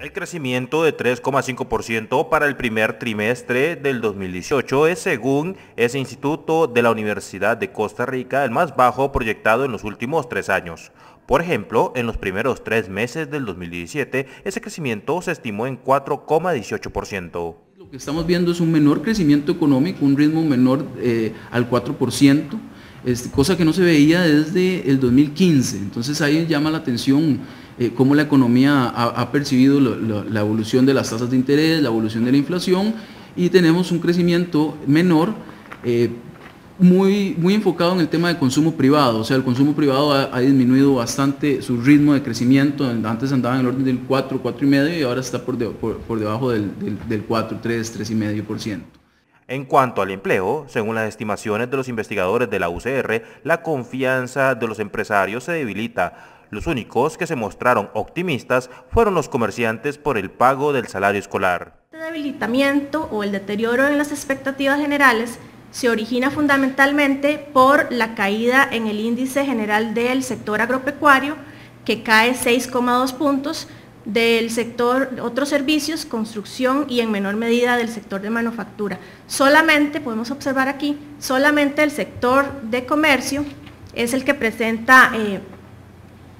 El crecimiento de 3,5% para el primer trimestre del 2018 es, según ese instituto de la Universidad de Costa Rica, el más bajo proyectado en los últimos tres años. Por ejemplo, en los primeros tres meses del 2017, ese crecimiento se estimó en 4,18%. Lo que estamos viendo es un menor crecimiento económico, un ritmo menor eh, al 4%, cosa que no se veía desde el 2015. Entonces ahí llama la atención eh, cómo la economía ha, percibido la evolución de las tasas de interés, la evolución de la inflación y tenemos un crecimiento menor eh, muy, muy enfocado en el tema de consumo privado, o sea, el consumo privado ha, disminuido bastante su ritmo de crecimiento, antes andaba en el orden del 4, 4,5 y ahora está por, por, debajo del, del, del 4, 3, 3,5%. En cuanto al empleo, según las estimaciones de los investigadores de la UCR, la confianza de los empresarios se debilita, los únicos que se mostraron optimistas fueron los comerciantes por el pago del salario escolar. Este debilitamiento o el deterioro en las expectativas generales se origina fundamentalmente por la caída en el índice general del sector agropecuario, que cae 6,2 puntos, del sector otros servicios, construcción y en menor medida del sector de manufactura. Solamente, podemos observar aquí, solamente el sector de comercio es el que presenta eh,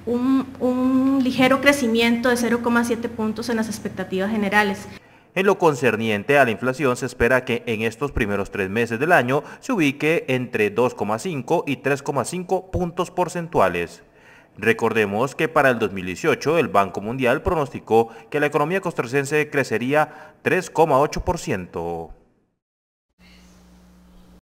un, ligero crecimiento de 0,7 puntos en las expectativas generales. En lo concerniente a la inflación, se espera que en estos primeros tres meses del año se ubique entre 2,5 y 3,5 puntos porcentuales. Recordemos que para el 2018 el Banco Mundial pronosticó que la economía costarricense crecería 3,8%.